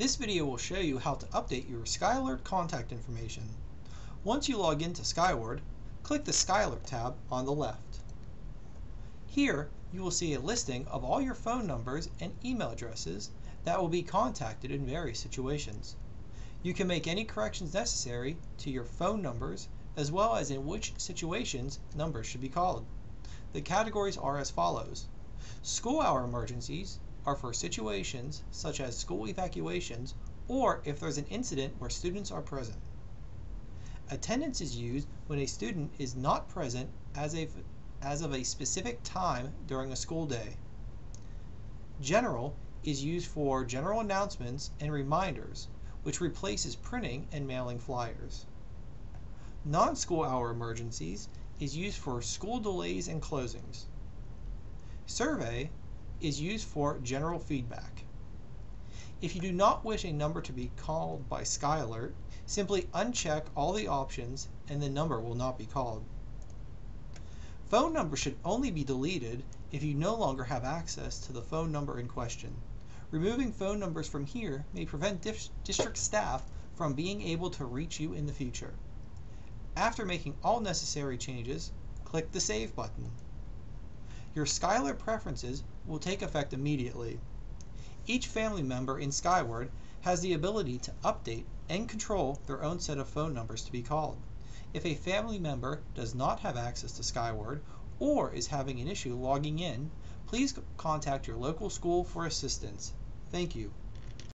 This video will show you how to update your Skylert contact information. Once you log into Skyward, click the Skylert tab on the left. Here, you will see a listing of all your phone numbers and email addresses that will be contacted in various situations. You can make any corrections necessary to your phone numbers as well as in which situations numbers should be called. The categories are as follows. School hour emergencies are for situations such as school evacuations or if there's an incident where students are present. Attendance is used when a student is not present as, a, as of a specific time during a school day. General is used for general announcements and reminders, which replaces printing and mailing flyers. Non-school hour emergencies is used for school delays and closings. Survey is used for general feedback. If you do not wish a number to be called by Skylert, simply uncheck all the options and the number will not be called. Phone numbers should only be deleted if you no longer have access to the phone number in question. Removing phone numbers from here may prevent district staff from being able to reach you in the future. After making all necessary changes, click the Save button. Your Skylert preferences will take effect immediately. Each family member in Skyward has the ability to update and control their own set of phone numbers to be called. If a family member does not have access to Skyward or is having an issue logging in, please contact your local school for assistance. Thank you.